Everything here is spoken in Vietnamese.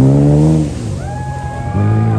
Mm-hmm.